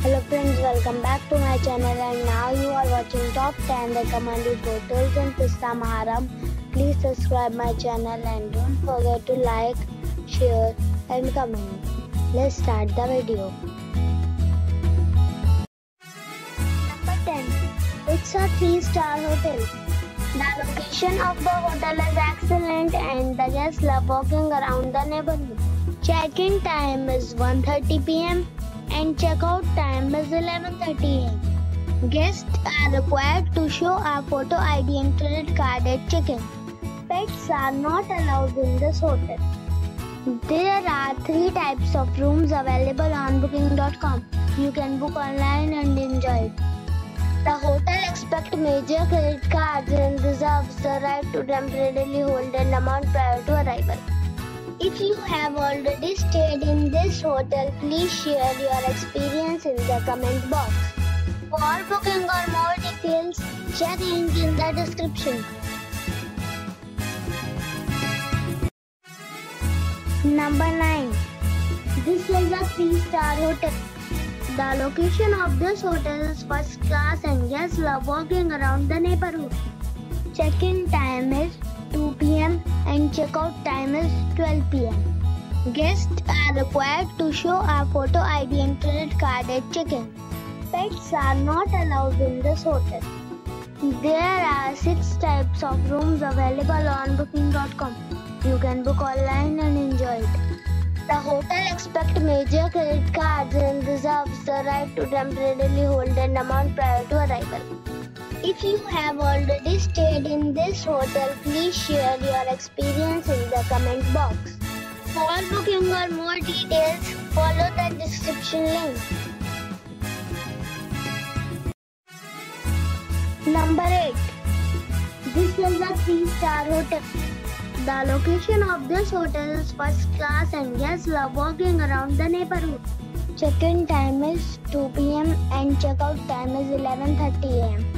Hello friends, welcome back to my channel and now you are watching top 10 recommended hotels in Tissamaharama. Please subscribe my channel and don't forget to like, share and comment. Let's start the video. Number 10. It's a 3-star hotel. The location of the hotel is excellent and the guests love walking around the neighborhood. Check-in time is 1.30 pm and checkout time is 11.30 am. Guests are required to show a photo ID and credit card at check-in. Pets are not allowed in this hotel. There are three types of rooms available on booking.com. You can book online and enjoy it. The hotel expects major credit cards and reserves the right to temporarily hold an amount prior to arrival. If you have already stayed in this hotel, please share your experience in the comment box. For booking or more details, check link in the description. Number 9. This is a 3-star hotel. The location of this hotel is first class and guests love walking around the neighborhood. Check-in time is 2 p.m. and checkout time is 12 p.m. Guests are required to show a photo ID and credit card at check-in. Pets are not allowed in this hotel. There are six types of rooms available on booking.com. You can book online and enjoy it. The hotel expects major credit cards and reserves the right to temporarily hold an amount prior to arrival. If you have already stayed in this hotel, please share your experience in the comment box. For booking or more details, follow the description link. Number 8. This is a 3-star hotel. The location of this hotel is first class and guests love walking around the neighborhood. Check-in time is 2 p.m. and checkout time is 11.30 am.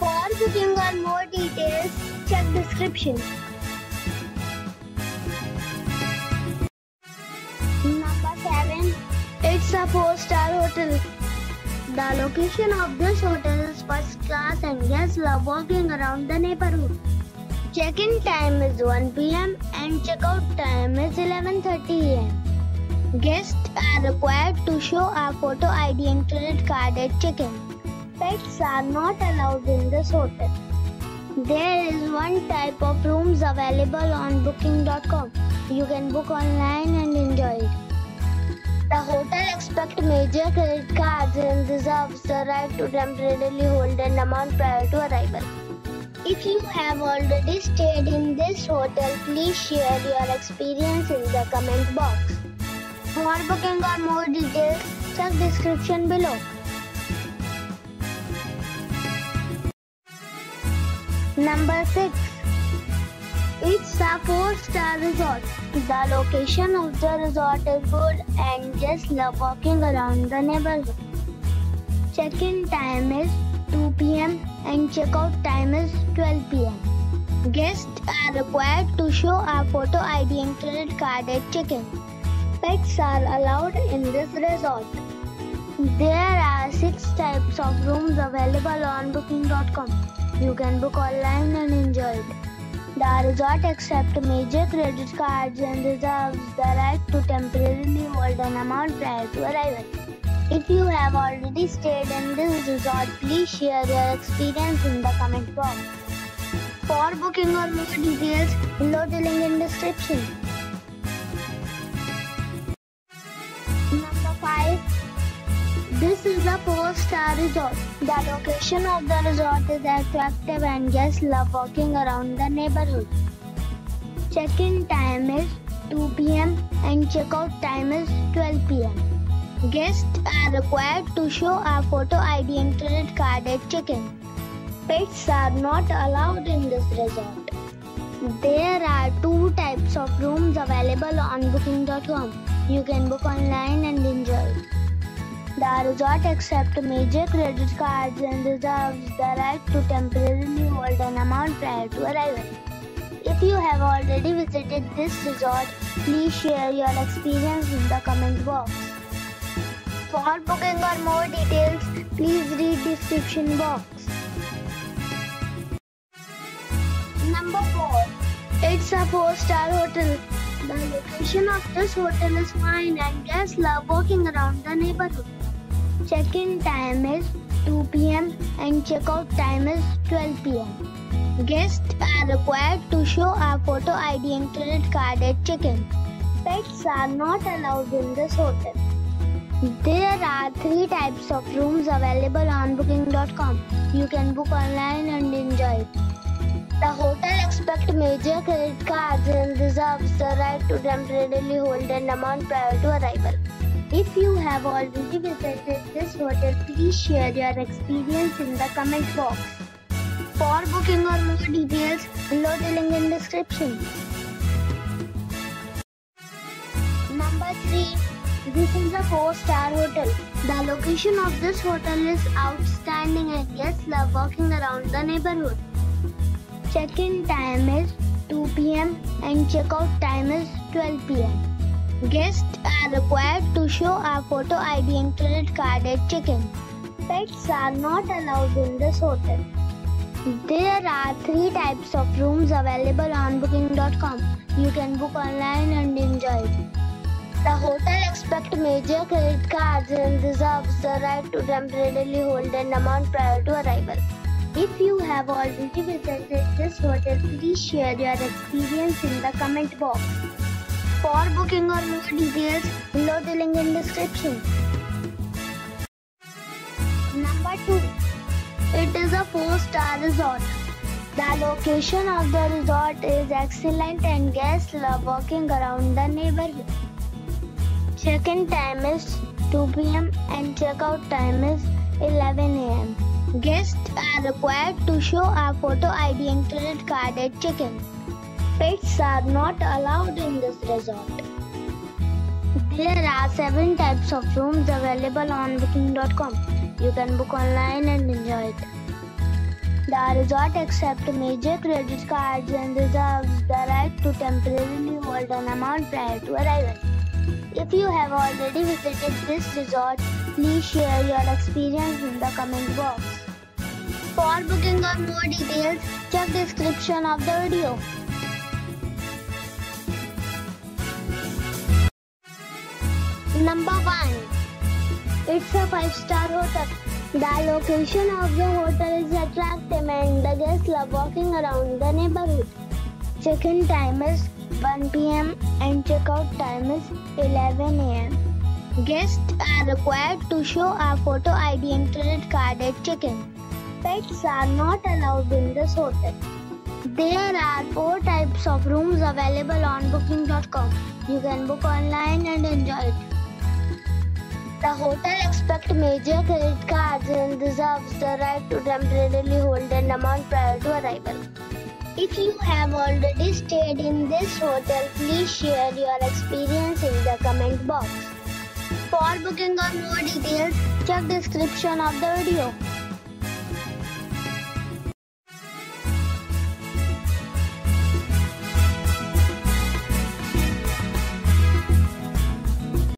For booking or more details, check description. Number 7. It's a 4-star hotel. The location of this hotel is first class and guests love walking around the neighborhood. Check-in time is 1 p.m. and checkout time is 11.30 a.m. Guests are required to show a photo ID and credit card at check-in. Pets are not allowed in this hotel. There is one type of rooms available on booking.com. You can book online and enjoy it. The hotel expects major credit cards and reserves the right to temporarily hold an amount prior to arrival. If you have already stayed in this hotel, please share your experience in the comment box. For booking or more details, check description below. Number 6. It's a 4-star resort. The location of the resort is good and guests love walking around the neighborhood. Check-in time is 2 p.m. and checkout time is 12 p.m. Guests are required to show a photo ID and credit card at check-in. Pets are allowed in this resort. There are six types of rooms available on booking.com. You can book online and enjoy it. The resort accepts major credit cards and reserves the right to temporarily hold an amount prior to arrival. If you have already stayed in this resort, please share your experience in the comment box. For booking or more details, below the link in description. Is 4-star resort. The location of the resort is attractive and guests love walking around the neighborhood. Check-in time is 2 p.m. and check-out time is 12 p.m. Guests are required to show a photo ID and credit card at check-in. Pets are not allowed in this resort. There are two types of rooms available on booking.com. You can book online and enjoy. The resort accepts major credit cards and reserves the right to temporarily hold an amount prior to arrival. If you have already visited this resort, please share your experience in the comment box. For booking or more details, please read description box. Number 4. It's a 4-star hotel. The location of this hotel is fine and guests love walking around the neighborhood. Check-in time is 2 p.m. and check-out time is 12 p.m. Guests are required to show a photo ID and credit card at check-in. Pets are not allowed in this hotel. There are three types of rooms available on booking.com. You can book online and enjoy it. The hotel expects major credit cards and reserves the right to temporarily hold an amount prior to arrival. If you have already visited this hotel, please share your experience in the comment box. For booking or more details, below the link in description. Number 3. This is a 4-star hotel. The location of this hotel is outstanding and guests love walking around the neighborhood. Check-in time is 2 p.m. and check-out time is 12 p.m. Guests are required to show a photo ID and credit card at check-in. Pets are not allowed in this hotel. There are three types of rooms available on booking.com. You can book online and enjoy. The hotel expects major credit cards and reserves the right to temporarily hold an amount prior to arrival. If you have already visited this hotel, please share your experience in the comment box. For booking or more details, below the link in description. Number 2. It is a 4-star resort. The location of the resort is excellent and guests love walking around the neighborhood. Check-in time is 2 p.m. and check-out time is 11 a.m. Guests are required to show a photo ID and credit card at check-in. Pets are not allowed in this resort. There are seven types of rooms available on booking.com. You can book online and enjoy it. The resort accepts major credit cards and reserves the right to temporarily hold an amount prior to arrival. If you have already visited this resort, please share your experience in the comment box. For booking or more details, check description of the video. Number 1. It's a 5-star hotel. The location of the hotel is attractive and the guests love walking around the neighborhood. Check-in time is 1 p.m. and check-out time is 11 a.m. Guests are required to show a photo ID and credit card at check-in. Pets are not allowed in this hotel. There are four types of rooms available on booking.com. You can book online and enjoy it. The hotel expects major credit cards and reserves the right to temporarily hold an amount prior to arrival. If you have already stayed in this hotel, please share your experience in the comment box. For booking or more details, check description of the video.